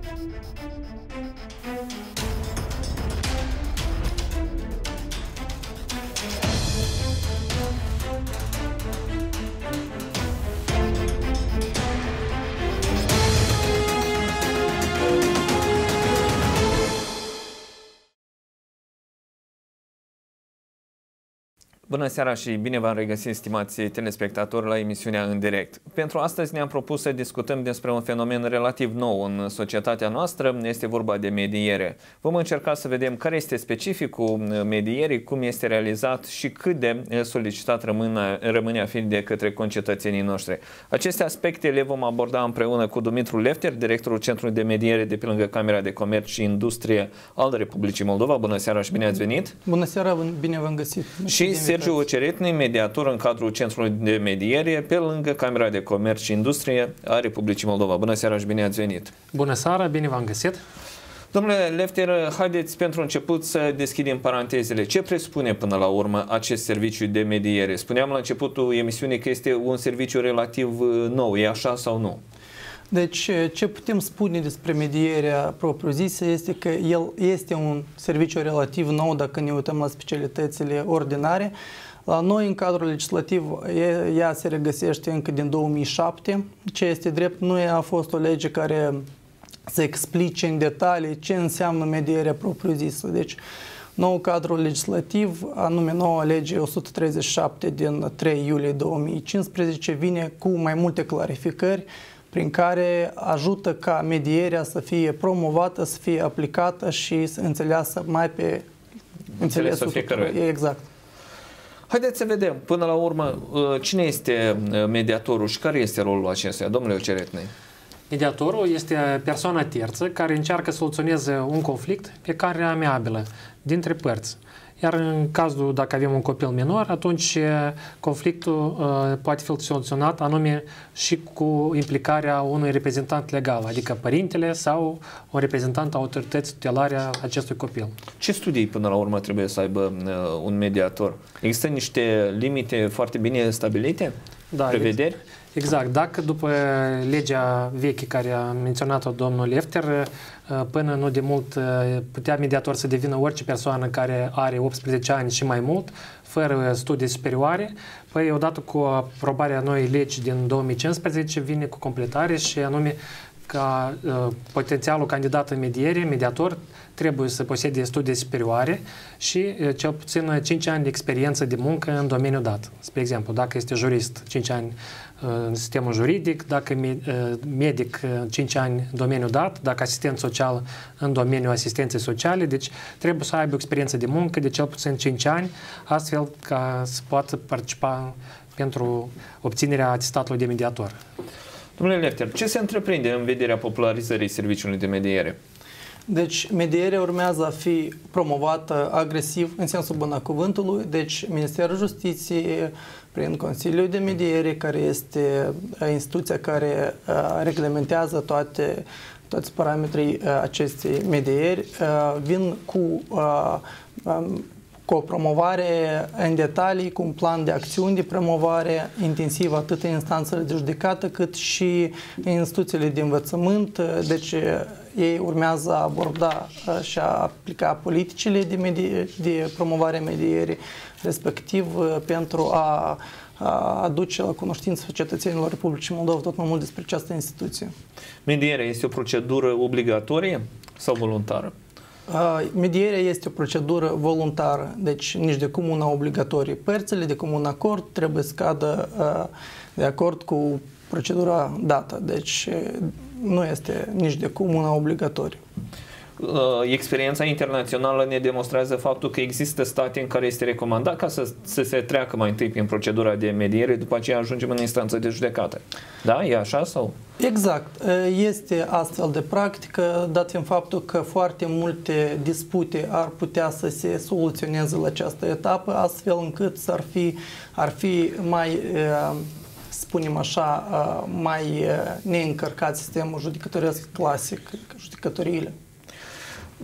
Thank you. Bună seara și bine v-am regăsit, stimați telespectatori, la emisiunea în direct. Pentru astăzi ne-am propus să discutăm despre un fenomen relativ nou în societatea noastră, este vorba de mediere. Vom încerca să vedem care este specificul medierii, cum este realizat și cât de solicitat rămâne, rămâne a fi de către concetățenii noștri. Aceste aspecte le vom aborda împreună cu Dumitru Lefter, directorul Centrului de Mediere de pe lângă Camera de Comerț și Industrie al Republicii Moldova. Bună seara și bine ați venit! Bună seara, bine v-am găsit! Și Sergiu Oceretni, mediator în cadrul Centrului de Mediere, pe lângă Camera de Comerț și Industrie a Republicii Moldova. Bună seara și bine ați venit! Bună seara, bine v-am găsit! Domnule Lefter, haideți pentru început să deschidem parantezele. Ce presupune până la urmă acest serviciu de mediere? Spuneam la începutul emisiunii că este un serviciu relativ uh, nou, e așa sau nu? Deci, ce putem spune despre medierea propriu-zisă este că el este un serviciu relativ nou dacă ne uităm la specialitățile ordinare. La noi, în cadrul legislativ, ea se regăsește încă din 2007. Ce este drept, nu a fost o lege care să explice în detalii ce înseamnă medierea propriu-zisă. Deci, nou cadru legislativ, anume noua lege 137 din 3 iulie 2015, vine cu mai multe clarificări prin care ajută ca medierea să fie promovată, să fie aplicată și să înțeleasă mai pe înțelesul fiecare. Exact. Haideți să vedem, până la urmă, uh, cine este uh, mediatorul și care este rolul acestuia, domnule Oceretnei? Mediatorul este persoana terță care încearcă să soluționeze un conflict pe care amiabilă dintre părți. Iar în cazul dacă avem un copil minor, atunci conflictul uh, poate fi soluționat anume și cu implicarea unui reprezentant legal, adică părintele sau un reprezentant autorității tutelare a acestui copil. Ce studii până la urmă trebuie să aibă uh, un mediator? Există niște limite foarte bine stabilite? Da, prevederi? Exact. Dacă după legea veche care a menționat-o domnul Lefter, uh, până nu de mult uh, putea mediator să devină orice persoană care are 18 ani și mai mult, fără studii superioare, păi odată cu aprobarea noii legi din 2015 vine cu completare și anume ca uh, potențialul candidat în mediere, mediator, trebuie să posede studii superioare și uh, cel puțin 5 ani de experiență de muncă în domeniul dat. Spre exemplu, dacă este jurist, 5 ani uh, în sistemul juridic, dacă uh, medic 5 ani în domeniul dat, dacă asistent social în domeniul asistenței sociale, deci trebuie să aibă experiență de muncă de cel puțin 5 ani, astfel ca să poată participa pentru obținerea atestatului de mediator. Domnule Lefter, ce se întreprinde în vederea popularizării serviciului de mediere? Deci, medierea urmează a fi promovată agresiv, în sensul bun a cuvântului. Deci, Ministerul Justiției, prin Consiliul de Mediere, care este instituția care reglementează toate toți parametrii acestei medieri, vin cu cu o promovare în detalii, cu un plan de acțiuni de promovare intensiv atât în instanțele de judecată cât și în instituțiile de învățământ. Deci ei urmează a aborda uh, și a aplica politicile de, medie, de promovare a medierii, respectiv uh, pentru a, a aduce la cunoștință cetățenilor Republicii Moldova tot mai mult despre această instituție. Medierea este o procedură obligatorie sau voluntară? Medierea este o procedură voluntară, deci nici de cum una obligatorie. Părțile de comun acord trebuie să cadă de acord cu procedura dată, deci nu este nici de cum una obligatorie. Uh, experiența internațională ne demonstrează faptul că există state în care este recomandat ca să, să se treacă mai întâi prin procedura de mediere, după aceea ajungem în instanță de judecată. Da? E așa sau? Exact. Uh, este astfel de practică, dat fiind faptul că foarte multe dispute ar putea să se soluționeze la această etapă, astfel încât ar fi, ar fi mai uh, spunem așa, mai neîncărcat sistemul judecătoresc clasic, judecătoriile.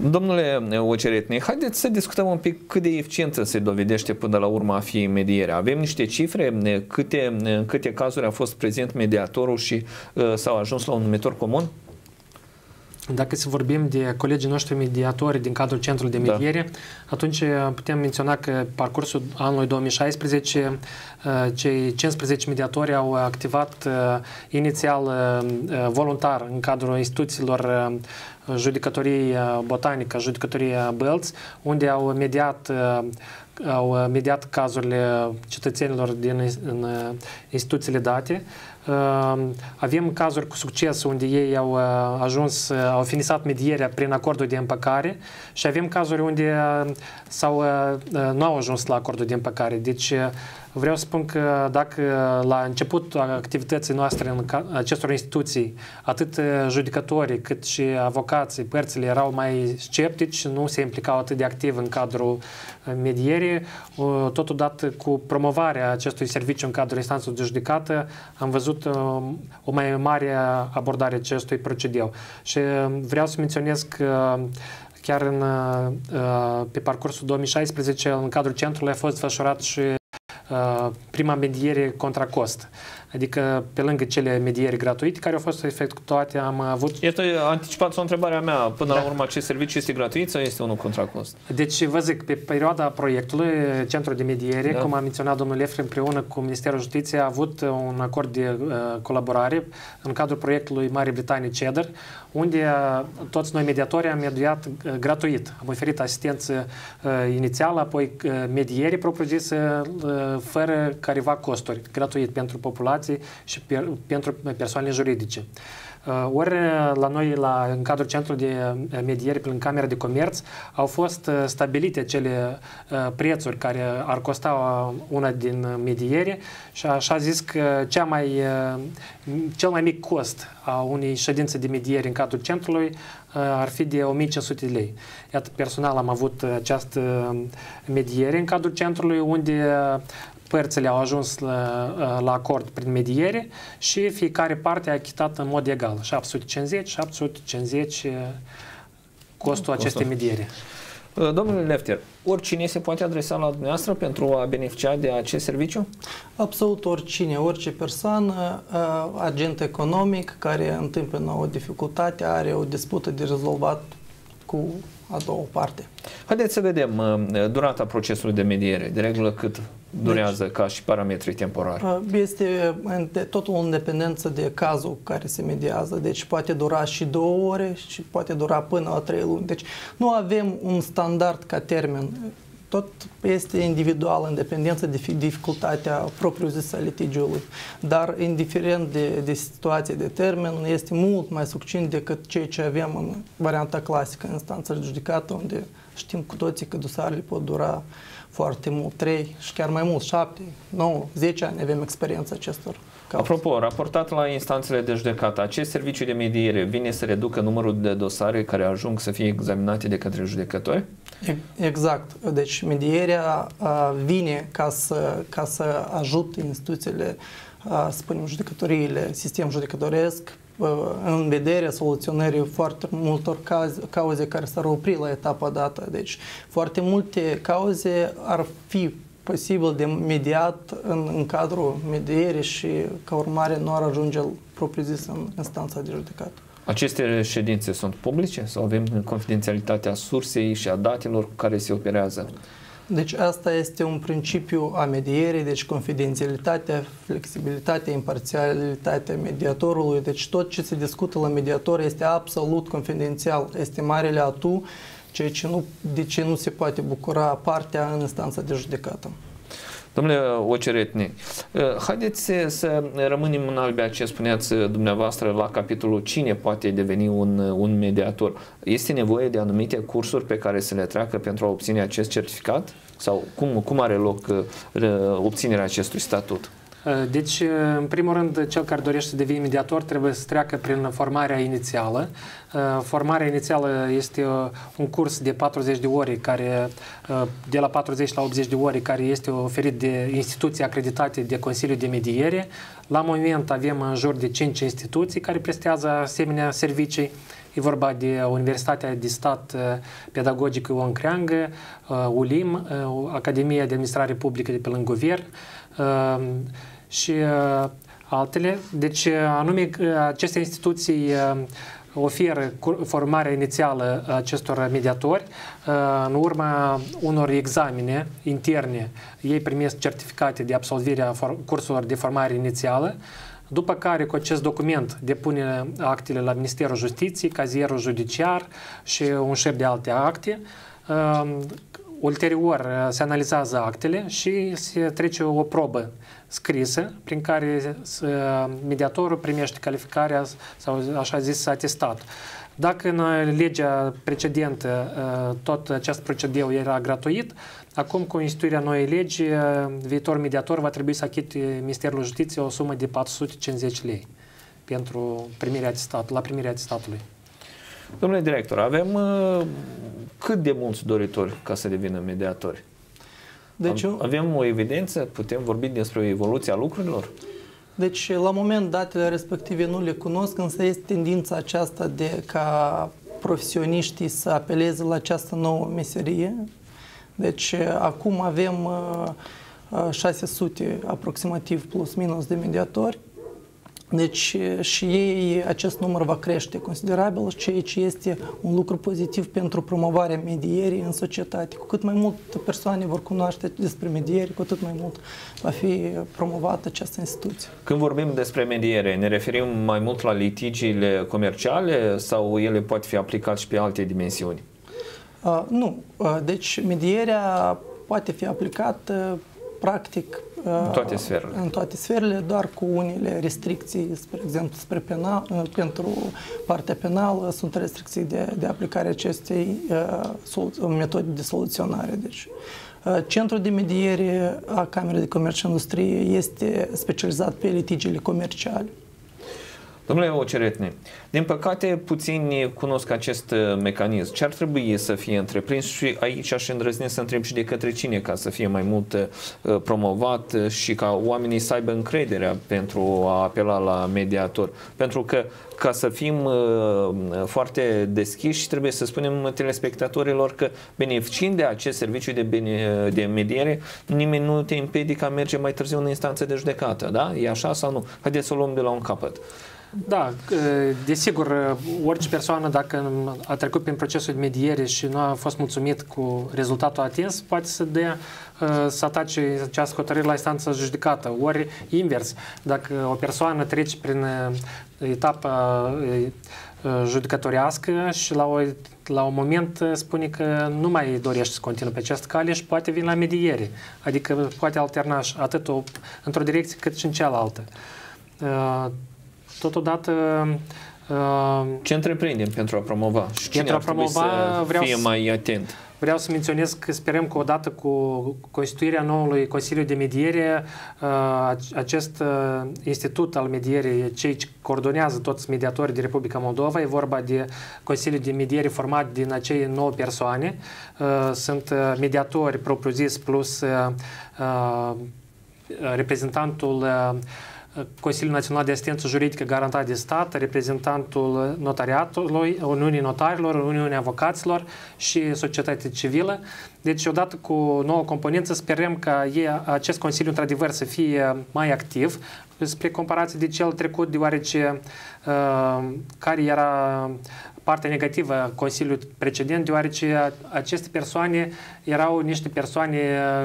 Domnule Oceretne, haideți să discutăm un pic cât de eficientă se dovedește până la urmă a fi medierea. Avem niște cifre, câte, câte cazuri a fost prezent mediatorul și uh, s-au ajuns la un numitor comun? Dacă să vorbim de colegii noștri mediatori din cadrul Centrului de da. Mediere, da. atunci putem menționa că parcursul anului 2016 cei 15 mediatori au activat inițial voluntar în cadrul instituțiilor judecătorii botanică, judecătorii Belți, unde au mediat au mediat cazurile cetățenilor din în instituțiile date. Avem cazuri cu succes unde ei au ajuns, au finisat medierea prin acordul de împăcare și avem cazuri unde sau nu au ajuns la acordul de împăcare. Deci Vreau să spun că dacă la început activității noastre în acestor instituții, atât judecătorii cât și avocații, părțile erau mai sceptici și nu se implicau atât de activ în cadrul medierii, totodată cu promovarea acestui serviciu în cadrul instanței de judecată, am văzut o mai mare abordare acestui procedeu. Și vreau să menționez că chiar în, pe parcursul 2016, în cadrul centrului a fost desfășurat și Uh, prima mediere contra cost. Adică, pe lângă cele mediere gratuite care au fost efectuate, am avut... Iată, anticipat o întrebarea mea. Până da. la urmă, acest serviciu este gratuit sau este unul contra cost? Deci, vă zic, pe perioada proiectului, Centrul de Mediere, da. cum a menționat domnul Lefre, împreună cu Ministerul Justiției, a avut un acord de uh, colaborare în cadrul proiectului Marii Britanii CEDR, unde uh, toți noi mediatori am mediat uh, gratuit. Am oferit asistență uh, inițială, apoi uh, mediere propriu-zisă, uh, fără careva costuri, gratuit pentru populație informații și per, pentru persoane juridice. Uh, ori la noi, la, în cadrul Centrului de Mediere prin Camera de Comerț, au fost uh, stabilite cele uh, prețuri care ar costa una din mediere și așa zis că cea mai, cel mai mic cost a unei ședințe de mediere în cadrul centrului ar fi de 1500 de lei. Iată, personal am avut această mediere în cadrul centrului unde părțile au ajuns la, la acord prin mediere și fiecare parte a achitat în mod egal. 750, 750 costul acestei mediere. Domnule Lefter, oricine se poate adresa la dumneavoastră pentru a beneficia de acest serviciu? Absolut oricine, orice persoană, agent economic care întâmplă o dificultate, are o dispută de rezolvat cu a doua parte. Haideți să vedem durata procesului de mediere. De regulă cât durează deci, ca și parametrii temporari? Este totul în dependență de cazul care se mediază. Deci poate dura și două ore și poate dura până la trei luni. Deci nu avem un standard ca termen. Tot este individual în dependență de dificultatea propriu-zisă a litigiului. Dar, indiferent de, de situație de termen, este mult mai succint decât ceea ce avem în varianta clasică, în instanța judecată, unde știm cu toții că dosarele pot dura foarte mult, 3 și chiar mai mult, 7, 9, 10 ani avem experiența acestor cauze. Apropo, raportat la instanțele de judecată, acest serviciu de mediere vine să reducă numărul de dosare care ajung să fie examinate de către judecători? Exact. Deci medierea vine ca să, ca să ajute instituțiile, spunem, judecătoriile, sistem judecătoresc în vederea soluționării foarte multor cauze, cauze care s-ar opri la etapa dată. Deci foarte multe cauze ar fi posibil de mediat în, în cadrul medierii și ca urmare nu ar ajunge propriu-zis în instanța de judecată. Aceste ședințe sunt publice sau avem confidențialitatea sursei și a datelor cu care se operează? Deci asta este un principiu a medierii, deci confidențialitatea, flexibilitatea, imparțialitatea mediatorului, deci tot ce se discută la mediator este absolut confidențial, este marele atu, ceea ce nu, de ce nu se poate bucura partea în instanța de judecată. Domnule Oceretni, haideți să rămânem în albea ce spuneați dumneavoastră la capitolul cine poate deveni un, un mediator. Este nevoie de anumite cursuri pe care să le treacă pentru a obține acest certificat? Sau cum, cum are loc obținerea acestui statut? Deci, în primul rând, cel care dorește să devină mediator trebuie să treacă prin formarea inițială. Formarea inițială este un curs de 40 de ore, care, de la 40 la 80 de ore, care este oferit de instituții acreditate de Consiliul de Mediere. La moment avem în jur de 5 instituții care prestează asemenea servicii. E vorba de Universitatea de Stat Pedagogică Ion Creangă, ULIM, Academia de Administrare Publică de pe lângă guvern, și uh, altele. Deci, uh, anume, uh, aceste instituții oferă formarea inițială acestor mediatori. În urma unor examene interne, ei primesc certificate de absolvire a cursurilor de formare inițială, după care cu acest document depune actele la Ministerul Justiției, cazierul judiciar și un șef de alte acte. Ulterior se analizează actele și se trece o probă scrisă prin care mediatorul primește calificarea sau așa zis atestat. Dacă în legea precedentă tot acest procedeu era gratuit, acum cu instituirea noii legi, viitor mediator va trebui să achite Ministerul Justiției o sumă de 450 lei pentru primirea atestatului, la primirea atestatului. Domnule director, avem cât de mulți doritori ca să devină mediatori? Deci, Avem o evidență? Putem vorbi despre o evoluție a lucrurilor? Deci, la moment, datele respective nu le cunosc, însă este tendința aceasta de ca profesioniștii să apeleze la această nouă meserie. Deci, acum avem 600 aproximativ plus minus de mediatori deci și ei, acest număr va crește considerabil, ceea ce este un lucru pozitiv pentru promovarea medierii în societate. Cu cât mai mult persoane vor cunoaște despre mediere, cu atât mai mult va fi promovată această instituție. Când vorbim despre mediere, ne referim mai mult la litigiile comerciale sau ele pot fi aplicate și pe alte dimensiuni? Uh, nu. Uh, deci medierea poate fi aplicată practic în toate sferele. În toate sferele, doar cu unele restricții, spre exemplu, spre penal, uh, pentru partea penală sunt restricții de, de aplicare acestei uh, metode de soluționare. Deci, uh, Centrul de mediere a Camerei de Comerț și Industrie este specializat pe litigiile comerciale. Domnule Oceretne, din păcate puțini cunosc acest uh, mecanism. Ce ar trebui să fie întreprins și aici aș îndrăzni să întreb și de către cine ca să fie mai mult uh, promovat și ca oamenii să aibă încrederea pentru a apela la mediator. Pentru că ca să fim uh, foarte deschiși, trebuie să spunem telespectatorilor că beneficiind de acest serviciu de, de mediere, nimeni nu te împiedică a merge mai târziu în instanță de judecată. Da? E așa sau nu? Haideți să o luăm de la un capăt. Da, desigur, orice persoană dacă a trecut prin procesul de mediere și nu a fost mulțumit cu rezultatul atins, poate să dea să atace această hotărâre la instanță judecată. Ori invers, dacă o persoană trece prin etapa judecătorească și la, o, la un moment spune că nu mai dorește să continue pe această cale și poate vine la mediere. Adică poate alterna atât o, într-o direcție cât și în cealaltă. Totodată uh, ce întreprindem pentru a promova? Și cine pentru a promova, să vreau fie mai atent? Vreau să menționez că sperăm că odată cu constituirea noului Consiliu de Mediere, uh, acest uh, institut al medierii, cei ce coordonează toți mediatorii de Republica Moldova, e vorba de Consiliul de Mediere format din acei 9 persoane. Sunt mediatori propriu-zis plus reprezentantul Consiliul Național de Asistență Juridică garantat de stat, reprezentantul notariatului, Uniunii Notarilor, Uniunii Avocaților și societatea civilă. Deci, odată cu nouă componență, sperăm ca ei, acest Consiliu, într-adevăr, să fie mai activ, spre comparație de cel trecut, deoarece uh, care era partea negativă a Consiliului precedent, deoarece aceste persoane erau niște persoane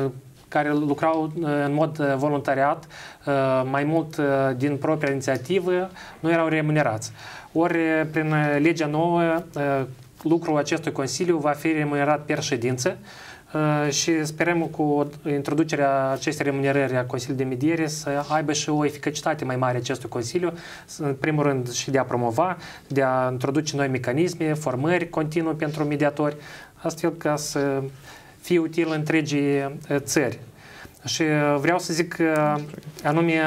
uh, care lucrau uh, în mod uh, voluntariat, uh, mai mult din propria inițiativă, nu erau remunerați. Ori, prin legea nouă, lucrul acestui Consiliu va fi remunerat per ședință și sperăm cu introducerea acestei remunerări a Consiliului de Mediere să aibă și o eficacitate mai mare acestui Consiliu, în primul rând și de a promova, de a introduce noi mecanisme, formări continuu pentru mediatori, astfel ca să fie util întregii țări. Și vreau să zic că anume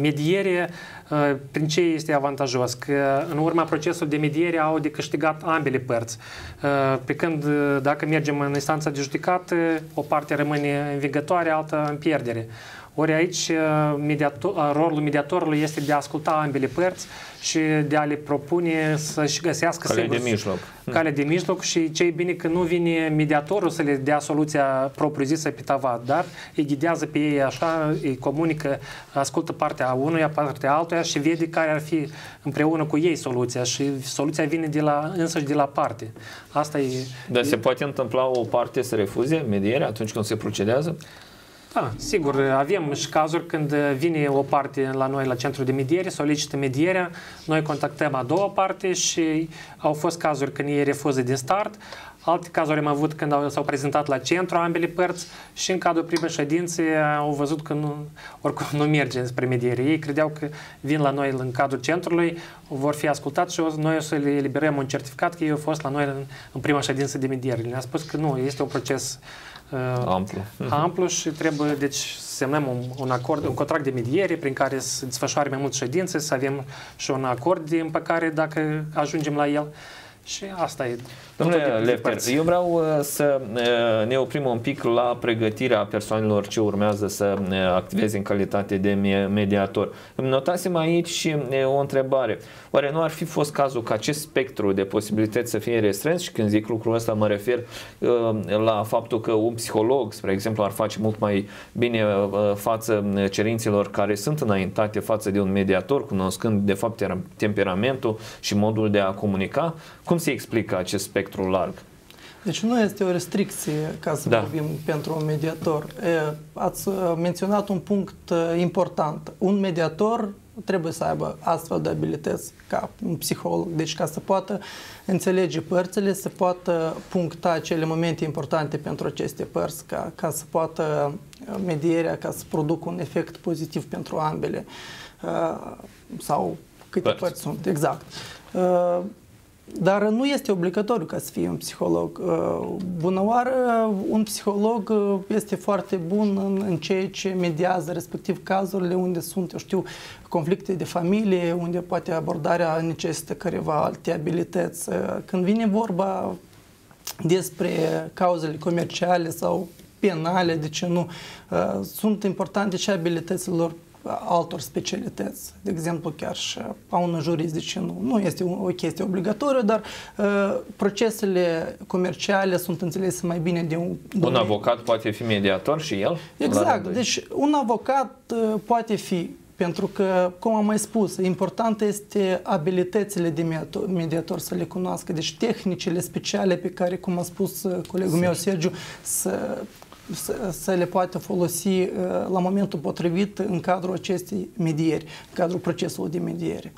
mediere prin ce este avantajos? Că în urma procesului de mediere au de câștigat ambele părți. Pe când dacă mergem în instanța de judecată, o parte rămâne învigătoare, alta în pierdere. Ori aici mediator, rolul mediatorului este de a asculta ambele părți și de a le propune să-și găsească cale de mijloc. Cale de mijloc și ce bine că nu vine mediatorul să le dea soluția propriu-zisă pe tavat, dar îi ghidează pe ei așa, îi comunică, ascultă partea unuia, partea altuia partea și vede care ar fi împreună cu ei soluția și soluția vine de la, însăși de la parte. Asta e... Dar se poate întâmpla o parte să refuze medierea atunci când se procedează? Da, sigur, avem și cazuri când vine o parte la noi la centru de mediere, solicită medierea, noi contactăm a doua parte și au fost cazuri când ei refuză din start, alte cazuri am avut când au, s-au prezentat la centru ambele părți și în cadrul primei ședințe au văzut că nu, oricum nu merge spre mediere. Ei credeau că vin la noi în cadrul centrului, vor fi ascultați și noi o să le eliberăm un certificat că ei au fost la noi în, în prima ședință de mediere. Le-am spus că nu, este un proces uh, amplu. amplu și trebuie, deci, să semnăm un, un acord, un contract de mediere prin care să desfășoare mai multe ședințe, să avem și un acord de împăcare dacă ajungem la el. Și asta e. Domnule Lefter, eu vreau uh, să uh, ne oprim un pic la pregătirea persoanelor ce urmează să uh, activeze în calitate de mediator. Îmi notasem aici și o întrebare. Oare nu ar fi fost cazul ca acest spectru de posibilități să fie restrâns și când zic lucrul ăsta mă refer la faptul că un psiholog, spre exemplu, ar face mult mai bine față cerințelor care sunt înaintate față de un mediator, cunoscând de fapt temperamentul și modul de a comunica? Cum se explică acest spectru larg? Deci nu este o restricție ca să da. vorbim pentru un mediator. Ați menționat un punct important. Un mediator trebuie să aibă astfel de abilități ca un psiholog. Deci ca să poată înțelege părțile, să poată puncta acele momente importante pentru aceste părți, ca, ca să poată medierea, ca să producă un efect pozitiv pentru ambele. Sau câte părți, părți sunt, exact. Dar nu este obligatoriu ca să fie un psiholog. Uh, bună oară, un psiholog uh, este foarte bun în, în ceea ce mediază, respectiv cazurile unde sunt, eu știu, conflicte de familie, unde poate abordarea necesită careva alte abilități. Uh, când vine vorba despre cauzele comerciale sau penale, de ce nu, sunt importante și abilitățile lor altor specialități. De exemplu, chiar și a unui jurist, de ce nu? Nu este o chestie obligatorie, dar uh, procesele comerciale sunt înțelese mai bine de un... Un avocat poate fi mediator și el? Exact. Deci un avocat uh, poate fi pentru că, cum am mai spus, important este abilitățile de mediator, mediator să le cunoască, deci tehnicile speciale pe care, cum a spus uh, colegul meu Sergiu, să să, să le poată folosi uh, la momentul potrivit în cadrul acestei medieri, în cadrul procesului de mediere.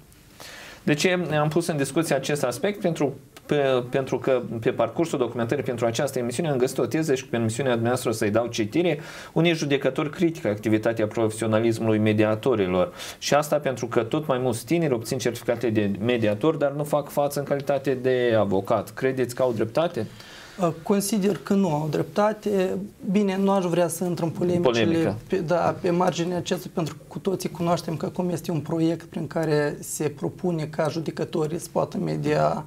De ce am pus în discuție acest aspect? Pentru, pe, pentru că pe parcursul documentării pentru această emisiune am găsit o teză și pe emisiunea dumneavoastră să-i dau citire. Unii judecători critică activitatea profesionalismului mediatorilor și asta pentru că tot mai mulți tineri obțin certificate de mediator, dar nu fac față în calitate de avocat. Credeți că au dreptate? Uh, consider că nu au dreptate. Bine, nu aș vrea să intru în polemicile pe, da, pe marginea acestui, pentru că cu toții cunoaștem că acum este un proiect prin care se propune ca judecătorii să poată media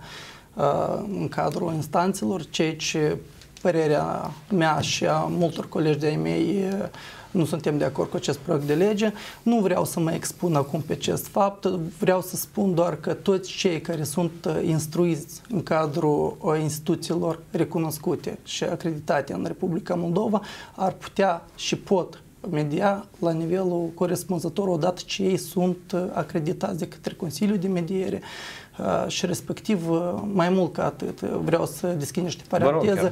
uh, în cadrul instanțelor, ceea ce părerea mea și a multor colegi de-ai mei uh, nu suntem de acord cu acest proiect de lege. Nu vreau să mă expun acum pe acest fapt, vreau să spun doar că toți cei care sunt uh, instruiți în cadrul uh, instituțiilor recunoscute și acreditate în Republica Moldova ar putea și pot media la nivelul corespunzător odată ce ei sunt uh, acreditați de către Consiliul de Mediere și respectiv mai mult ca atât vreau să deschid niște paranteză.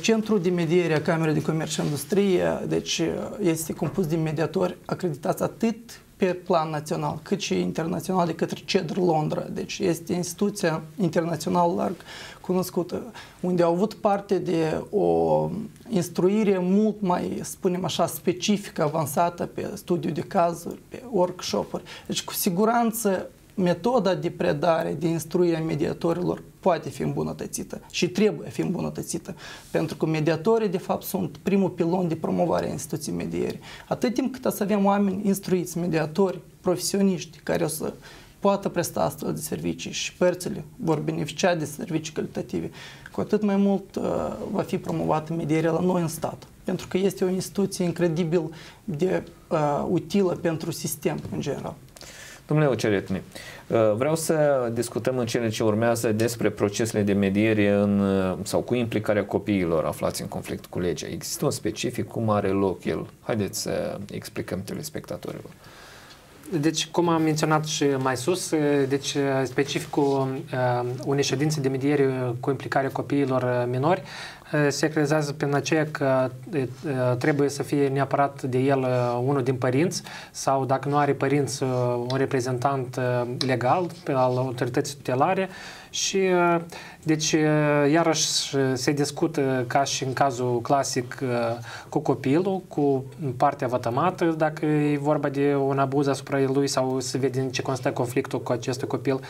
Centrul de mediere a Camerei de Comerț și Industrie deci este compus din mediatori acreditați atât pe plan național, cât și internațional de către CEDR Londra. Deci este instituția internațional larg cunoscută, unde au avut parte de o instruire mult mai, spunem așa, specifică, avansată pe studiu de cazuri, pe workshop-uri. Deci, cu siguranță, metoda de predare, de instruire a mediatorilor poate fi îmbunătățită și trebuie fi îmbunătățită, pentru că mediatorii, de fapt, sunt primul pilon de promovare a instituției mediere. Atât timp cât să avem oameni instruiți, mediatori, profesioniști, care o să poată presta astfel de servicii și părțile vor beneficia de servicii calitative, cu atât mai mult uh, va fi promovată medierea la noi în stat. Pentru că este o instituție incredibil de uh, utilă pentru sistem în general. Domnule Oceretni, uh, vreau să discutăm în cele ce urmează despre procesele de mediere în, uh, sau cu implicarea copiilor aflați în conflict cu legea. Există un specific, cum are loc el? Haideți să explicăm telespectatorilor. Deci, cum am menționat și mai sus, deci specificul uh, unei ședințe de mediere cu implicarea copiilor minori se creează prin aceea că trebuie să fie neapărat de el unul din părinți sau dacă nu are părinți un reprezentant legal al autorității tutelare și deci iarăși se discută ca și în cazul clasic cu copilul, cu partea vătămată, dacă e vorba de un abuz asupra lui sau se vede în ce constă conflictul cu acest copil.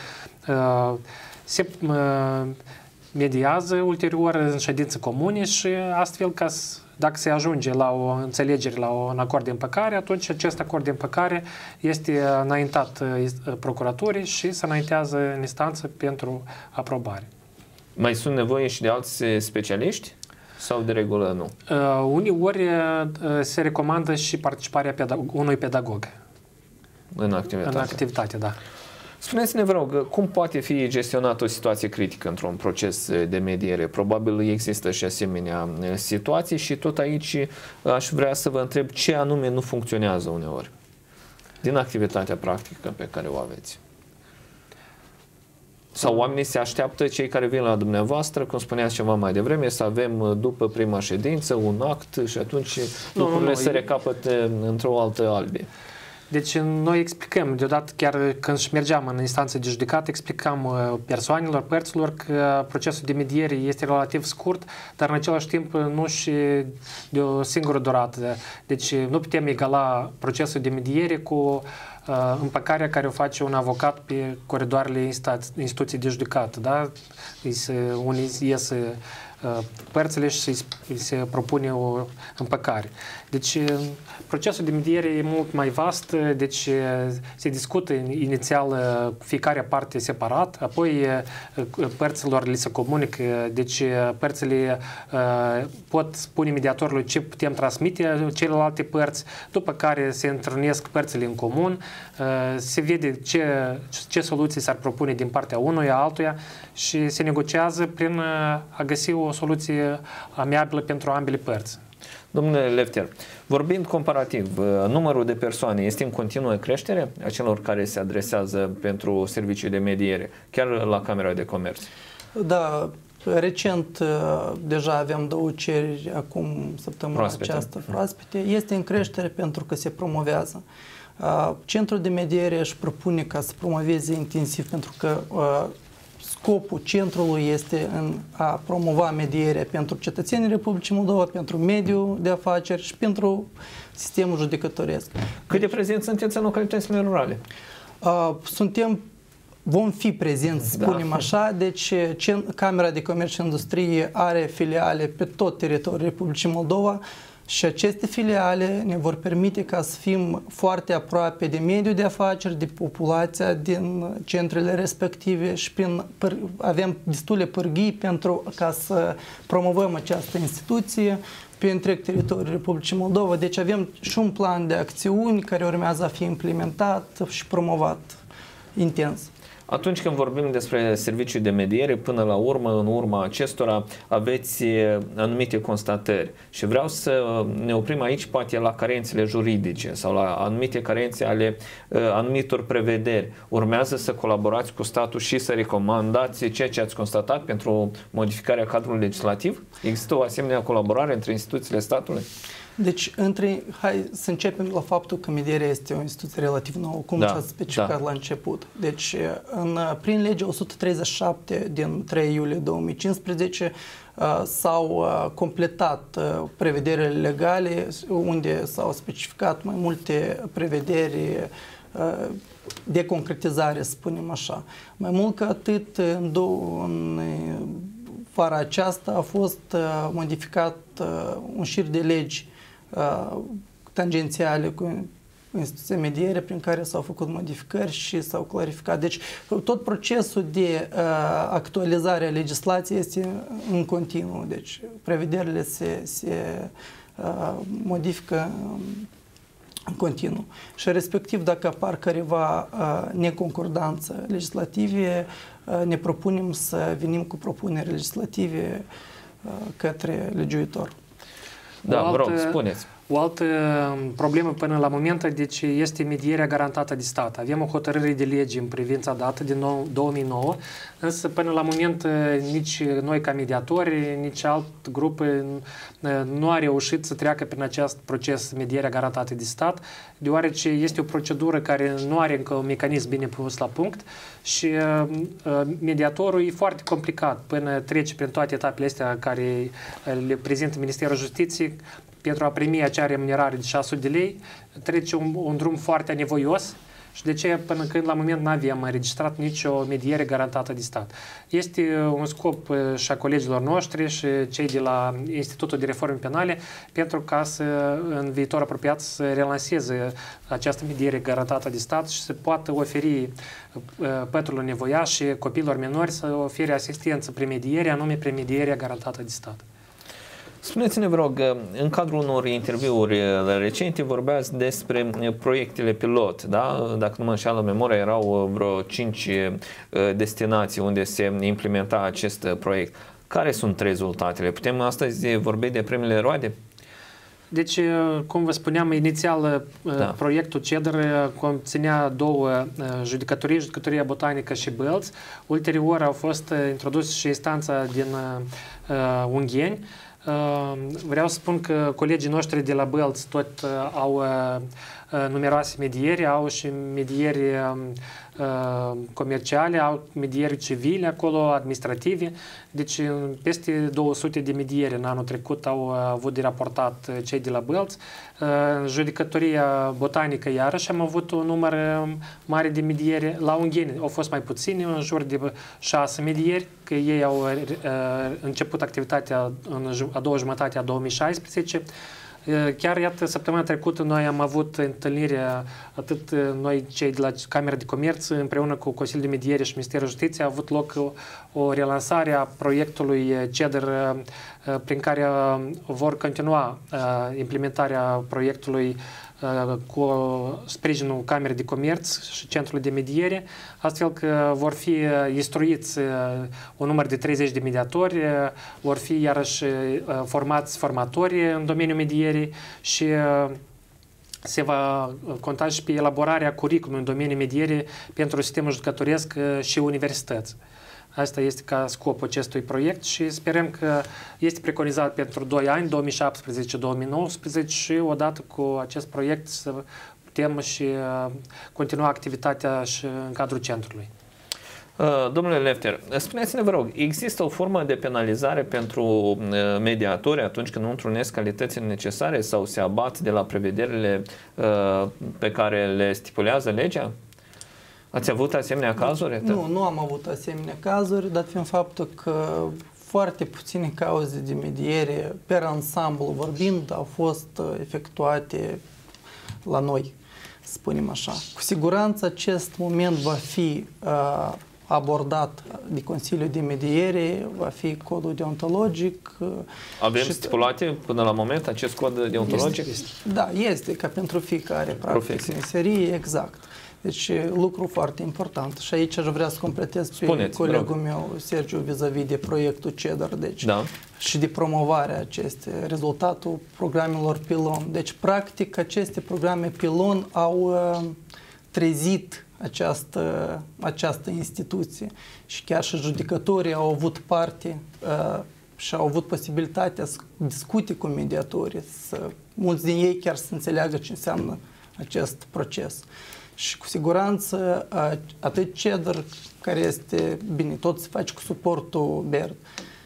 Se mediază ulterior în ședințe comune și astfel ca dacă se ajunge la o înțelegere, la un acord de împăcare, atunci acest acord de împăcare este înaintat uh, procuraturii și se înaintează în instanță pentru aprobare. Mai sunt nevoie și de alți specialiști? Sau de regulă nu? Uh, uneori uh, se recomandă și participarea pedag- unui pedagog. În activitate. În activitate, da. Spuneți-ne, vă rog, cum poate fi gestionată o situație critică într-un proces de mediere? Probabil există și asemenea situații și tot aici aș vrea să vă întreb ce anume nu funcționează uneori din activitatea practică pe care o aveți. Sau oamenii se așteaptă, cei care vin la dumneavoastră, cum spuneați ceva mai devreme, să avem după prima ședință un act și atunci nu, lucrurile nu, nu, se recapătă într-o altă albie. Deci noi explicăm, deodată chiar când și mergeam în instanță de judecat, explicam uh, persoanelor, părților că procesul de mediere este relativ scurt, dar în același timp nu și de o singură durată. Deci nu putem egala procesul de mediere cu uh, împăcarea care o face un avocat pe coridoarele instituției de judecat. Da? Unii ies uh, părțile și se propune o împăcare. Deci procesul de mediere e mult mai vast, deci se discută inițial fiecare parte separat, apoi părților li se comunică, deci părțile pot spune mediatorului ce putem transmite celelalte părți, după care se întâlnesc părțile în comun, se vede ce, ce soluții s-ar propune din partea unuia, altuia și se negociază prin a găsi o soluție amiabilă pentru ambele părți. Domnule Lefter, vorbind comparativ, uh, numărul de persoane este în continuă creștere a celor care se adresează pentru servicii de mediere, chiar la Camera de Comerț? Da, recent uh, deja aveam două cereri acum săptămâna proaspete. aceasta proaspete. Este în creștere pentru că se promovează. Uh, centrul de mediere își propune ca să promoveze intensiv pentru că scopul centrului este în a promova medierea pentru cetățenii Republicii Moldova, pentru mediul de afaceri și pentru sistemul judecătoresc. Cât de prezenți sunteți în localitățile rurale? Uh, suntem vom fi prezenți, da. spunem da. așa, deci Camera de Comerț și Industrie are filiale pe tot teritoriul Republicii Moldova, și aceste filiale ne vor permite ca să fim foarte aproape de mediul de afaceri, de populația din centrele respective și prin, avem destule pârghii pentru ca să promovăm această instituție pe întreg teritoriul Republicii Moldova. Deci avem și un plan de acțiuni care urmează a fi implementat și promovat intens. Atunci când vorbim despre serviciul de mediere, până la urmă, în urma acestora, aveți anumite constatări. Și vreau să ne oprim aici, poate, la carențele juridice sau la anumite carențe ale uh, anumitor prevederi. Urmează să colaborați cu statul și să recomandați ceea ce ați constatat pentru modificarea cadrului legislativ? Există o asemenea colaborare între instituțiile statului? Deci, între, hai să începem la faptul că medierea este o instituție relativ nouă, cum da, ați specificat da. la început. Deci, în, prin legea 137 din 3 iulie 2015 uh, s-au uh, completat uh, prevederile legale unde s-au specificat mai multe prevederi de concretizare, să spunem așa. Mai mult ca atât, în, două, în vara aceasta a fost modificat un șir de legi Uh, tangențiale cu instituția mediere prin care s-au făcut modificări și s-au clarificat. Deci tot procesul de uh, actualizare a legislației este în continuu. Deci prevederile se, se uh, modifică în continuu. Și respectiv dacă apar careva uh, neconcordanță legislative, uh, ne propunem să venim cu propuneri legislative uh, către legiuitor. Da, vă rog, spuneți. O altă um, problemă până la moment deci este medierea garantată de stat. Avem o hotărâre de lege în privința dată din 2009, însă până la moment uh, nici noi ca mediatori, nici alt grup uh, nu a reușit să treacă prin acest proces medierea garantată de stat, deoarece este o procedură care nu are încă un mecanism bine pus la punct și uh, mediatorul e foarte complicat până trece prin toate etapele astea care le prezintă Ministerul Justiției pentru a primi acea remunerare de 600 de lei, trece un, un drum foarte anevoios și de ce până când la moment nu avem înregistrat nicio mediere garantată de stat. Este un scop uh, și a colegilor noștri și cei de la Institutul de Reforme Penale pentru ca să în viitor apropiat să relanseze această mediere garantată de stat și să poată oferi uh, pătrurilor nevoiași și copiilor minori să ofere asistență prin mediere, anume prin medierea garantată de stat. Spuneți-ne, vă rog, în cadrul unor interviuri recente vorbeați despre proiectele pilot, da? Dacă nu mă înșeală memoria, erau vreo 5 destinații unde se implementa acest proiect. Care sunt rezultatele? Putem astăzi vorbi de primele roade? Deci, cum vă spuneam, inițial da. proiectul CEDR conținea două judecătorii, judecătoria botanică și Bălți. Ulterior au fost introduse și instanța din uh, Ungheni. Vreau să spun că colegii noștri de la Bălț tot uh, au uh, uh, numeroase medieri, au și medieri um, comerciale, au medieri civile acolo, administrative. Deci peste 200 de medieri în anul trecut au avut de raportat cei de la Bălț. În judecătoria botanică iarăși am avut un număr mare de medieri. La Ungheni au fost mai puțini, în jur de șase medieri, că ei au început activitatea în a doua jumătate a 2016. Chiar, iată, săptămâna trecută noi am avut întâlnire, atât noi cei de la Camera de Comerț, împreună cu Consiliul de Mediere și Ministerul Justiției, a avut loc o, o relansare a proiectului CEDER prin care vor continua implementarea proiectului Uh, cu sprijinul Camerei de Comerț și Centrului de Mediere, astfel că vor fi uh, instruiți uh, un număr de 30 de mediatori, vor fi iarăși formați formatori în domeniul medierii și se va conta și pe elaborarea curriculului în domeniul medierii pentru sistemul judecătoresc și universități. Asta este ca scop acestui proiect și sperăm că este preconizat pentru 2 ani, 2017-2019 și odată cu acest proiect să putem și uh, continua activitatea și în cadrul centrului. Uh, domnule Lefter, spuneți-ne, vă rog, există o formă de penalizare pentru uh, mediatori atunci când nu întrunesc calitățile necesare sau se abat de la prevederile pe care le stipulează legea? Ați avut asemenea cazuri? Nu, nu am avut asemenea cazuri, dat fiind faptul că foarte puține cauze de mediere, per ansamblu vorbind, au fost uh, efectuate la noi, spunem așa. Cu siguranță acest moment va fi uh, abordat de Consiliul de Mediere, va fi codul deontologic. Uh, Avem și stipulate până la moment acest cod deontologic? Este, da, este ca pentru fiecare practic meserie, exact. Deci lucru foarte important. Și aici aș vrea să completez pe Spuneți, colegul meu, Sergiu, vis-a-vis de proiectul CEDAR deci, da. și de promovarea acestei, rezultatul programelor pilon. Deci, practic, aceste programe pilon au uh, trezit această, această instituție și chiar și judecătorii au avut parte uh, și au avut posibilitatea să discute cu mediatorii, să, mulți din ei chiar să înțeleagă ce înseamnă acest proces. Și cu siguranță atât CEDR, care este, bine, tot se face cu suportul BERD,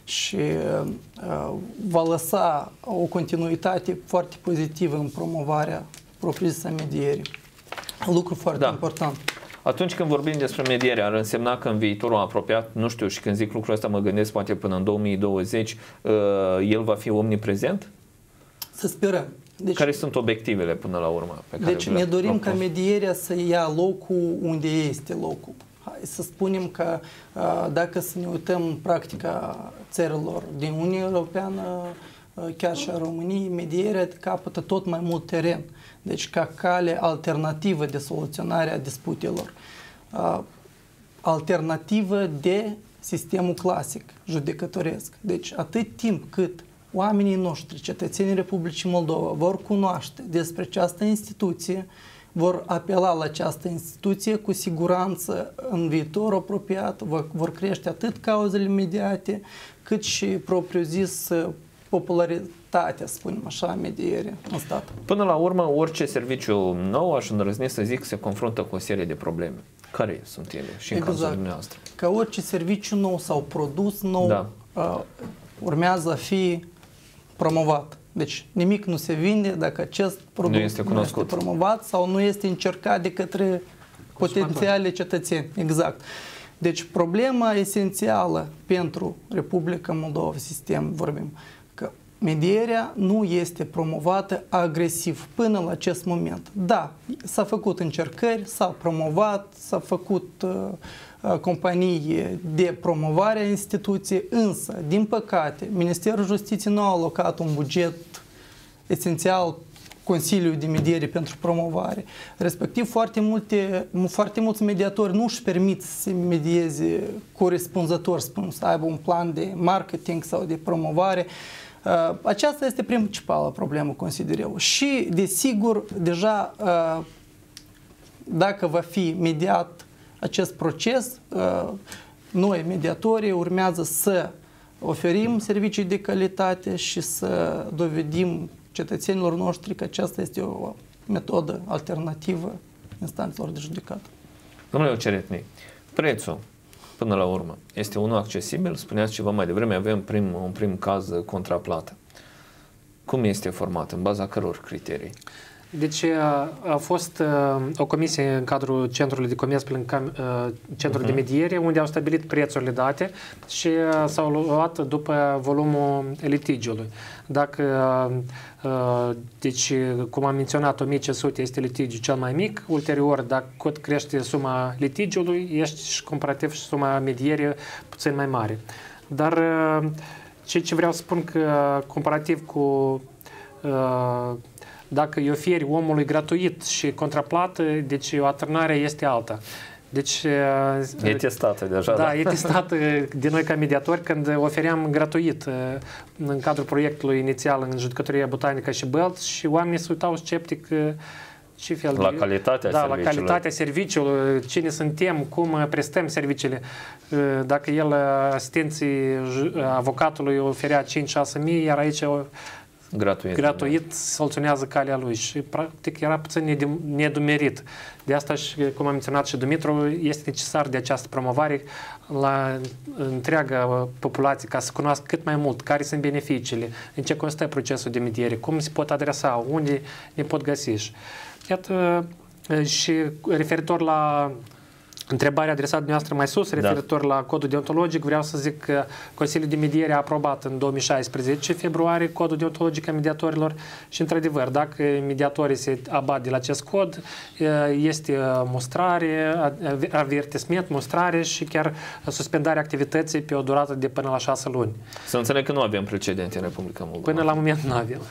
și uh, va lăsa o continuitate foarte pozitivă în promovarea propriu-zisă medierii. Lucru foarte da. important. Atunci când vorbim despre mediere, ar însemna că în viitorul apropiat, nu știu, și când zic lucrul ăsta mă gândesc poate până în 2020, uh, el va fi omniprezent? Să sperăm. Deci, care sunt obiectivele până la urmă? Pe care deci ne dorim propus? ca medierea să ia locul unde este locul. Hai să spunem că dacă să ne uităm în practica țărilor din Uniunea Europeană, chiar și a României, medierea capătă tot mai mult teren. Deci ca cale alternativă de soluționare a disputelor. Alternativă de sistemul clasic, judecătoresc. Deci atât timp cât oamenii noștri, cetățenii Republicii Moldova, vor cunoaște despre această instituție, vor apela la această instituție cu siguranță în viitor apropiat, vor crește atât cauzele mediate, cât și propriu-zis popularitatea, spunem așa, medierii în stat. Până la urmă, orice serviciu nou, aș îndrăzni să zic, se confruntă cu o serie de probleme. Care sunt ele și în exact. cazul dumneavoastră? Ca orice serviciu nou sau produs nou da. uh, urmează a fi promovat. Deci nimic nu se vinde dacă acest produs nu este, cunoscut. nu este promovat sau nu este încercat de către potențiale cetățeni. Exact. Deci problema esențială pentru Republica Moldova, sistem vorbim, că medierea nu este promovată agresiv până la acest moment. Da, s-a făcut încercări, s-a promovat, s-a făcut uh, uh, companii de promovare a instituției, însă, din păcate, Ministerul Justiției nu a alocat un buget esențial Consiliul de Mediere pentru promovare. Respectiv, foarte, multe, foarte mulți mediatori nu își permit să medieze corespunzător, spun, să aibă un plan de marketing sau de promovare. Uh, aceasta este principala problemă, consider eu. Și, desigur, deja, uh, dacă va fi mediat acest proces, uh, noi, mediatorii, urmează să oferim servicii de calitate și să dovedim cetățenilor noștri că aceasta este o metodă alternativă instanțelor de judecată. Domnule Oceretni, prețul până la urmă este unul accesibil? Spuneați ceva mai devreme, avem prim, un prim caz contraplată. Cum este format? În baza căror criterii? Deci a fost uh, o comisie în cadrul Centrului de Comerț prin uh, Centrul uh-huh. de mhm. Mediere, unde au stabilit prețurile date și uh, s-au luat după volumul litigiului. Dacă, deci, cum am menționat, 1500 este litigiu cel mai mic, ulterior, dacă cât crește suma litigiului, ești și comparativ și suma medierii puțin mai mare. Dar ce, ce vreau să spun că comparativ cu dacă îi oferi omului gratuit și contraplată, deci o atârnare este alta. Deci, e testată deja, da? Da, e testată de noi ca mediatori când ofeream gratuit în cadrul proiectului inițial în judecătoria botanică și Belt și oamenii se uitau sceptic ce fel la de... calitatea da, serviciului. la calitatea serviciului, cine suntem, cum prestăm serviciile. Dacă el asistenții avocatului oferea 5-6 mii, iar aici gratuit, gratuit da. soluționează calea lui și practic era puțin nedumerit. De asta și, cum am menționat și Dumitru, este necesar de această promovare la întreaga populație ca să cunoască cât mai mult care sunt beneficiile, în ce constă procesul de mediere, cum se pot adresa, unde ne pot găsi. Iată, și referitor la Întrebarea adresată dumneavoastră mai sus, da. referitor da. la codul deontologic, vreau să zic că Consiliul de Mediere a aprobat în 2016 februarie codul deontologic a mediatorilor și, într-adevăr, dacă mediatorii se abat de la acest cod, este mustrare, avertisment, mustrare și chiar suspendarea activității pe o durată de până la șase luni. Să înțeleg că nu avem precedente în Republica Moldova. Până la moment nu avem.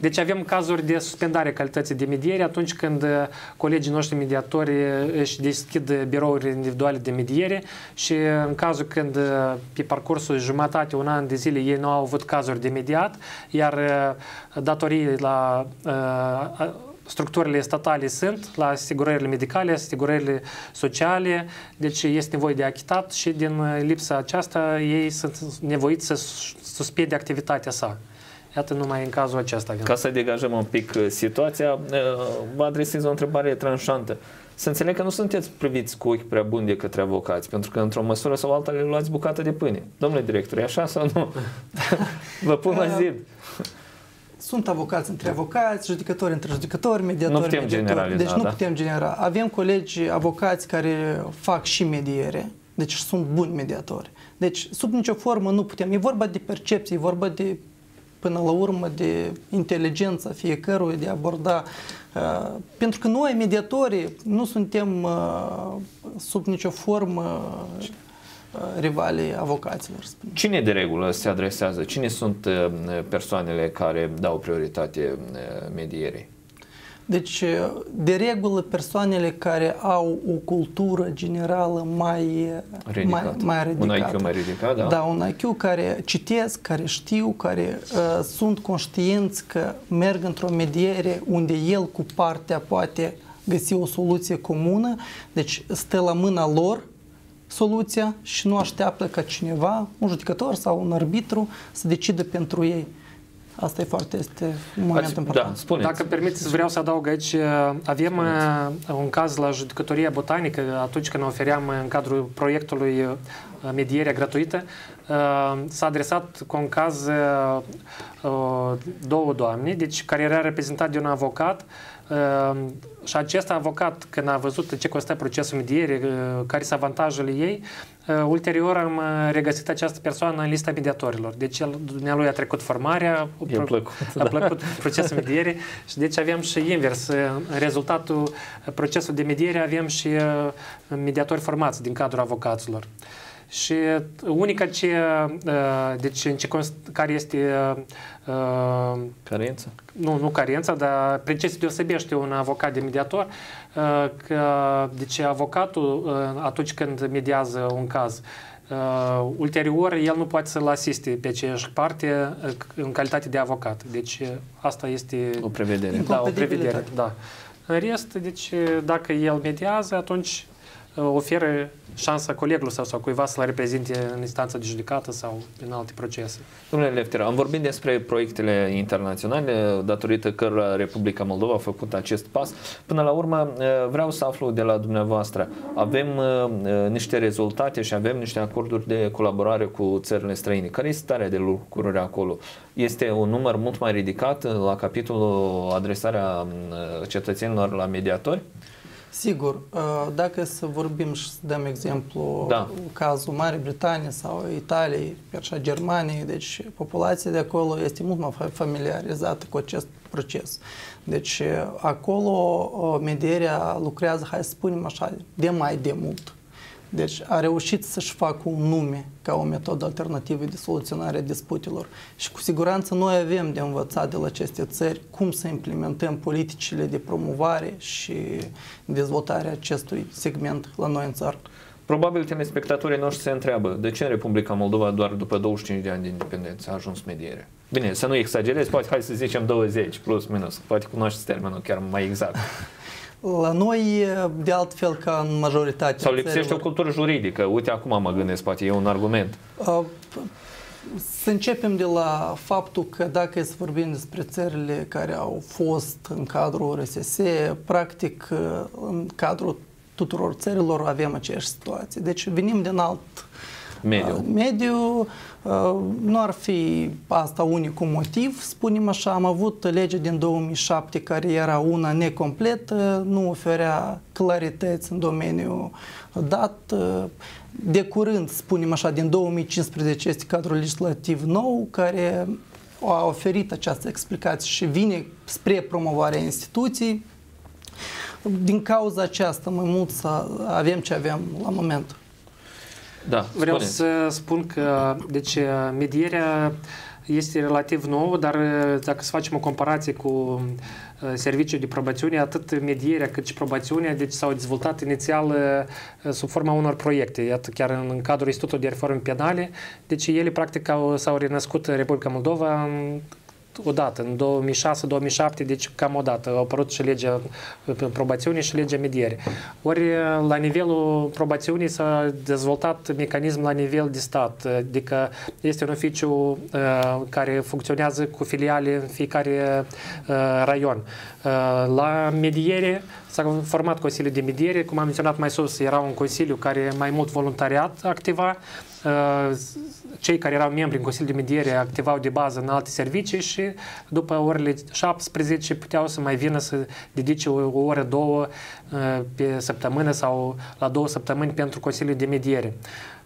Deci avem cazuri de suspendare calității de mediere atunci când uh, colegii noștri mediatori uh, își deschid birouri individuale de mediere și uh, în cazul când pe parcursul jumătate, un an de zile ei nu au avut cazuri de mediat, iar datorii la structurile statale sunt, la asigurările medicale, asigurările sociale, deci este nevoie de achitat și din lipsa aceasta ei sunt nevoiți să suspende activitatea sa. Iată numai în cazul acesta. Ca să degajăm un pic uh, situația, uh, vă adresez o întrebare tranșantă. Să înțeleg că nu sunteți priviți cu ochi prea buni de către avocați, pentru că într-o măsură sau alta le luați bucată de pâine. Domnule director, e așa sau nu? vă pun la zid. Sunt avocați între avocați, judecători între judecători, mediatori, nu putem mediatori. Generaliza, deci nu da? putem genera. Avem colegi avocați care fac și mediere, deci sunt buni mediatori. Deci, sub nicio formă nu putem. E vorba de percepție, e vorba de până la urmă de inteligența fiecărui de a aborda. Uh, pentru că noi, mediatorii, nu suntem uh, sub nicio formă uh, rivalii avocaților. Cine de regulă se adresează? Cine sunt persoanele care dau prioritate medierii? Deci, de regulă, persoanele care au o cultură generală mai ridicat. mai, mai ridicată. Un IQ mai ridicat, da? Da, un IQ care citesc, care știu, care uh, sunt conștienți că merg într-o mediere unde el cu partea poate găsi o soluție comună, deci stă la mâna lor soluția și nu așteaptă ca cineva, un judecător sau un arbitru, să decidă pentru ei. Asta e foarte, este un moment Ați, important. Da, spuneți. Dacă permiteți, vreau să adaug aici, avem spuneți. Uh, un caz la judecătoria botanică, atunci când ofeream în cadrul proiectului uh, medierea gratuită, uh, s-a adresat cu un caz două doamne, deci care era reprezentat de un avocat Ehm, și acest avocat, când a văzut ce costă procesul mediere, eh, care sunt avantajele ei, eh, ulterior am eh, regăsit această persoană în lista mediatorilor. Deci el, dumnealui a trecut formarea, a plăcut, a plăcut da. procesul mediere și deci avem și invers. În rezultatul procesului de mediere avem și mediatori formați din cadrul avocaților. Și unica ce, deci în ce, care este carența? Nu, nu carența, dar prin ce se deosebește un avocat de mediator, că, deci avocatul atunci când mediază un caz, Uh, ulterior, el nu poate să-l asiste pe aceeași parte uh, în calitate de avocat. Deci asta este... O prevedere. Da, o prevedere, da. În rest, deci dacă el mediază, atunci oferă șansa colegului sau, sau cuiva să-l reprezinte în instanța de judecată sau în alte procese. Domnule Lefter, am vorbit despre proiectele internaționale datorită cărora Republica Moldova a făcut acest pas. Până la urmă, vreau să aflu de la dumneavoastră. Avem niște rezultate și avem niște acorduri de colaborare cu țările străine. Care este starea de lucruri acolo? Este un număr mult mai ridicat la capitolul adresarea cetățenilor la mediatori? Sigur, uh, dacă să vorbim și să dăm exemplu da. cazul Marii Britanie sau Italiei, așa Germaniei, deci populația de acolo este mult mai familiarizată cu acest proces. Deci acolo uh, medierea lucrează, hai să spunem așa, de mai de mult. Deci a reușit să-și facă un nume ca o metodă alternativă de soluționare a disputelor. Și cu siguranță noi avem de învățat de la aceste țări cum să implementăm politicile de promovare și dezvoltare acestui segment la noi în țară. Probabil telespectatorii noștri se întreabă de ce în Republica Moldova doar după 25 de ani de independență a ajuns mediere. Bine, să nu exagerez, poate hai să zicem 20 plus minus, poate cunoașteți termenul chiar mai exact. La noi, de altfel ca în majoritatea Sau lipsește țărilor, o cultură juridică. Uite, acum mă gândesc, poate e un argument. Să începem de la faptul că dacă e să vorbim despre țările care au fost în cadrul RSS, practic în cadrul tuturor țărilor avem aceeași situație. Deci venim din alt mediu. mediu nu ar fi asta unicul motiv, spunem așa, am avut legea din 2007 care era una necompletă, nu oferea clarități în domeniul dat. De curând, spunem așa, din 2015 este cadrul legislativ nou care a oferit această explicație și vine spre promovarea instituției. Din cauza aceasta, mai mult să avem ce avem la moment. Da, Vreau spune. să spun că deci, medierea este relativ nouă, dar dacă să facem o comparație cu serviciul de probațiune, atât medierea cât și probațiunea deci s-au dezvoltat inițial sub forma unor proiecte. Iată, chiar în cadrul Institutului de Reforme Penale, deci ele practic au, s-au renăscut Republica Moldova în odată, în 2006-2007, deci cam odată au apărut și legea probațiunii și legea mediere. Ori la nivelul probațiunii s-a dezvoltat mecanism la nivel de stat, adică este un oficiu uh, care funcționează cu filiale în fiecare uh, raion. Uh, la mediere s-a format Consiliul de Mediere, cum am menționat mai sus, era un consiliu care mai mult voluntariat activa, cei care erau membri în Consiliul de Mediere activau de bază în alte servicii și după orele 17 puteau să mai vină să dedice o oră, două uh, pe săptămână sau la două săptămâni pentru Consiliul de Mediere.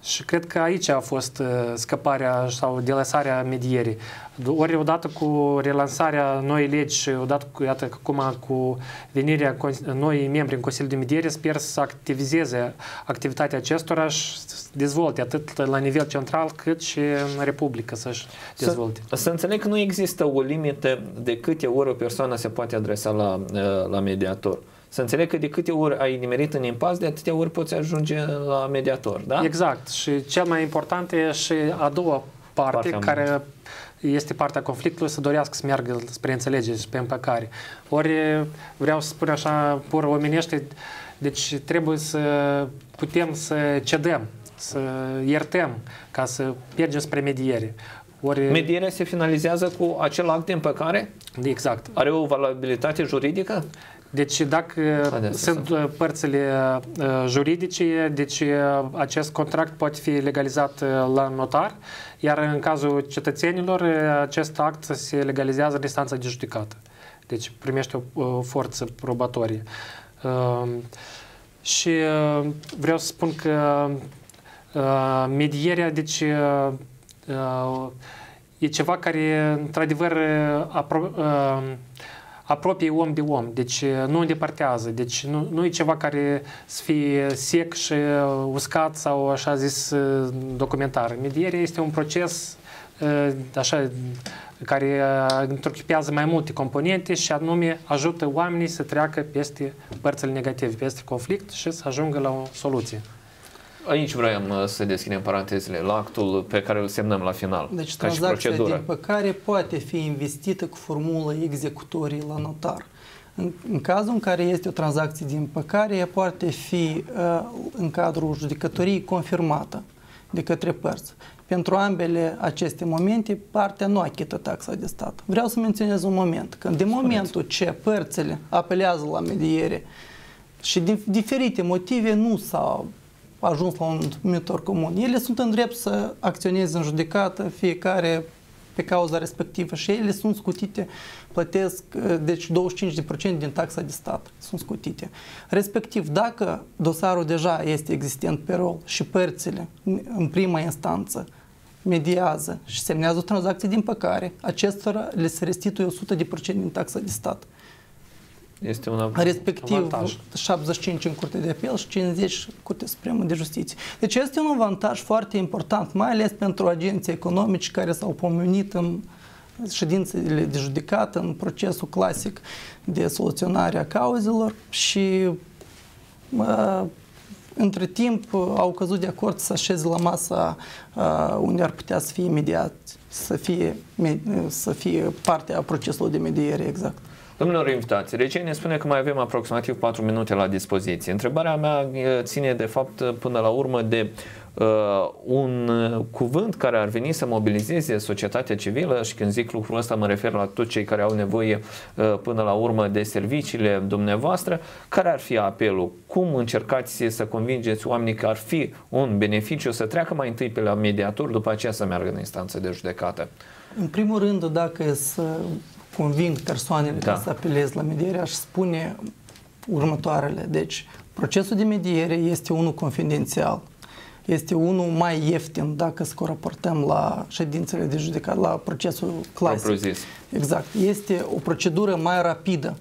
Și cred că aici a fost uh, scăparea sau delăsarea medierii. Ori odată cu relansarea noii legi și odată cu, iată, acum cu venirea noi membri în Consiliul de Mediere, sper să activizeze activitatea acestora și să dezvolte atât la nivel central cât și în Republică să-și dezvolte. Să, să înțeleg că nu există o limită de câte ori o persoană se poate adresa la, uh, la mediator. Să înțeleg că de câte ori ai nimerit în impas, de atâtea ori poți ajunge la mediator, da? Exact. Și cel mai important e și a doua parte, Partea care mult. este partea conflictului, să dorească să meargă spre înțelegere și pe împăcare. Ori vreau să spun așa, pur omenește, deci trebuie să putem să cedăm, să iertăm ca să mergem spre mediere. Ori... Medierea se finalizează cu acel act de împăcare? Exact. Are o valabilitate juridică? Deci dacă Adesea sunt uh, părțile uh, juridice, deci uh, acest contract poate fi legalizat la notar, iar în cazul cetățenilor, acest act se legalizează în instanța de judecată. Deci primește o forță probatorie. Um, și vreau să spun că medierea, deci e ceva care, într-adevăr, apropie om de om, deci uh, nu îndepărtează, deci nu, nu e ceva care să fie sec și uh, uscat sau așa zis uh, documentar. Medierea este un proces așa, care întruchipează mai multe componente și anume ajută oamenii să treacă peste părțile negative, peste conflict și să ajungă la o soluție. Aici vreau să deschidem parantezele la actul pe care îl semnăm la final. Deci tranzacția de împăcare poate fi investită cu formulă executorii la notar. În, în cazul în care este o tranzacție de împăcare, ea poate fi uh, în cadrul judecătoriei confirmată de către părți. Pentru ambele aceste momente, partea nu achită taxa de stat. Vreau să menționez un moment, că de momentul ce părțile apelează la mediere și din diferite motive nu s-au ajuns la un numitor comun. Ele sunt în drept să acționeze în judecată, fiecare pe cauza respectivă și ele sunt scutite, plătesc deci 25% din taxa de stat sunt scutite. Respectiv, dacă dosarul deja este existent pe rol și părțile în prima instanță mediază și semnează o tranzacție din păcare, acestora le se restituie 100% din taxa de stat. Este un Respectiv avantaj. 75 în Curte de Apel și 50 în Curtea Supremă de Justiție. Deci este un avantaj foarte important, mai ales pentru agenții economici care s-au pomenit în ședințele de judecată, în procesul clasic de soluționare a cauzelor și uh, între timp au căzut de acord să așeze la masa uh, unde ar putea să fie imediat, să fie, să fie parte a procesului de mediere exact. Domnilor invitați, regie ne spune că mai avem aproximativ 4 minute la dispoziție. Întrebarea mea ține de fapt până la urmă de uh, un cuvânt care ar veni să mobilizeze societatea civilă și când zic lucrul ăsta mă refer la toți cei care au nevoie uh, până la urmă de serviciile dumneavoastră. Care ar fi apelul? Cum încercați să convingeți oamenii că ar fi un beneficiu să treacă mai întâi pe la mediator, după aceea să meargă în instanță de judecată? În primul rând, dacă să conving persoanele da. ca să apeleze la mediere, aș spune următoarele. Deci, procesul de mediere este unul confidențial. Este unul mai ieftin dacă să raportăm la ședințele de judecat, la procesul clasic. Exact. Este o procedură mai rapidă.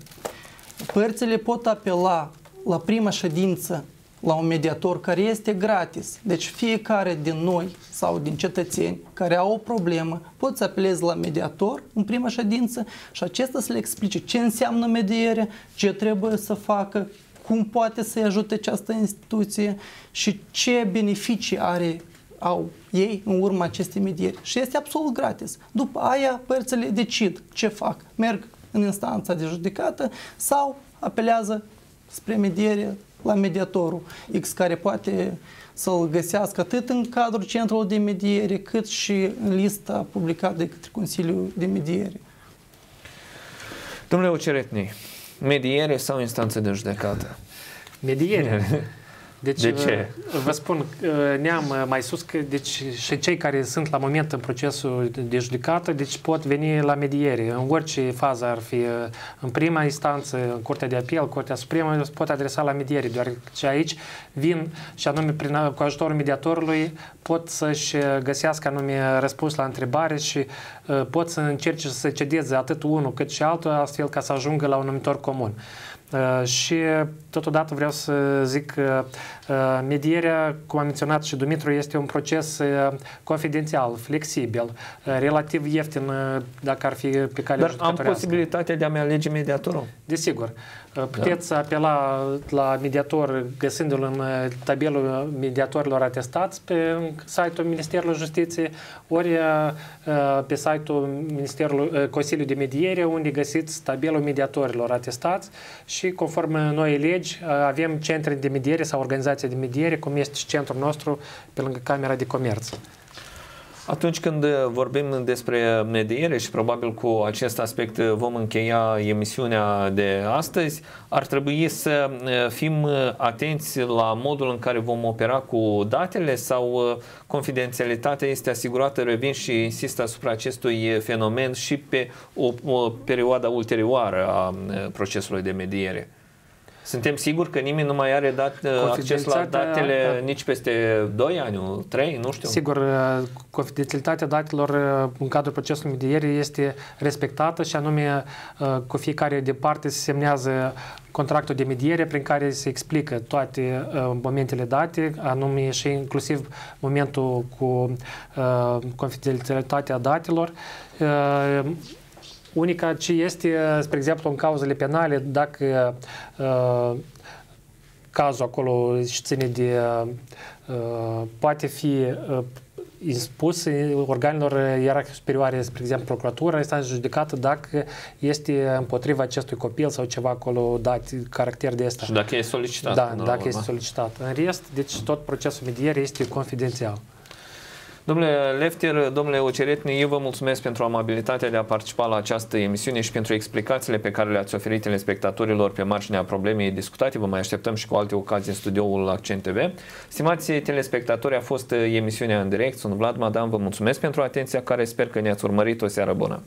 Părțile pot apela la prima ședință la un mediator care este gratis. Deci fiecare din noi sau din cetățeni care au o problemă pot să apeleze la mediator în prima ședință și acesta să le explice ce înseamnă mediere, ce trebuie să facă, cum poate să-i ajute această instituție și ce beneficii are au ei în urma acestei medieri. Și este absolut gratis. După aia, părțile decid ce fac. Merg în instanța de judecată sau apelează spre mediere la mediatorul X care poate să-l găsească atât în cadrul centrului de mediere, cât și în lista publicată de către Consiliul de Mediere. Domnule Uceretni, mediere sau instanță de judecată? Mediere. Deci, De ce? Vă spun, ne-am mai sus că deci, și cei care sunt la moment în procesul de judecată, deci pot veni la mediere. În orice fază ar fi, în prima instanță, în Curtea de Apel, Curtea Supremă, se pot adresa la mediere, deoarece aici vin și anume prin, cu ajutorul mediatorului pot să-și găsească anume răspuns la întrebare și pot să încerce să cedeze atât unul cât și altul, astfel ca să ajungă la un numitor comun. Uh, și totodată vreau să zic că uh, medierea, cum a menționat și Dumitru, este un proces uh, confidențial, flexibil, relativ ieftin dacă ar fi pe cale Dar am posibilitatea de a-mi alege mediatorul? Desigur. Puteți da. apela la mediator găsindu-l în tabelul mediatorilor atestați pe site-ul Ministerului Justiției ori pe site-ul Ministerului Consiliului de Mediere unde găsiți tabelul mediatorilor atestați și conform noi legi avem centre de mediere sau organizații de mediere cum este și centrul nostru pe lângă Camera de Comerț. Atunci când vorbim despre mediere și probabil cu acest aspect vom încheia emisiunea de astăzi, ar trebui să fim atenți la modul în care vom opera cu datele sau confidențialitatea este asigurată, revin și insist asupra acestui fenomen și pe o, o perioadă ulterioară a procesului de mediere. Suntem siguri că nimeni nu mai are dat, uh, acces la datele da. nici peste 2 ani, 3, nu știu. Sigur, uh, confidențialitatea datelor uh, în cadrul procesului medierii este respectată și anume cu fiecare de parte se semnează contractul de mediere prin care se explică toate uh, momentele date, anume și inclusiv momentul cu uh, confidențialitatea datelor. Uh, Unica ce este, spre exemplu, în cauzele penale, dacă uh, cazul acolo și ține de uh, poate fi uh, impus organelor ierarhiei superioare, spre exemplu, procuratura, este judecată dacă este împotriva acestui copil sau ceva acolo dat caracter de asta. Și dacă e solicitat. Da, dacă este solicitat. În rest, deci tot procesul medierii este confidențial. Domnule Lefter, domnule Oceretni, eu vă mulțumesc pentru amabilitatea de a participa la această emisiune și pentru explicațiile pe care le-ați oferit telespectatorilor pe marginea problemei discutate. Vă mai așteptăm și cu alte ocazii în studioul Accent TV. Stimați telespectatori, a fost emisiunea în direct. Sunt Vlad Madan, vă mulțumesc pentru atenția care sper că ne-ați urmărit o seară bună.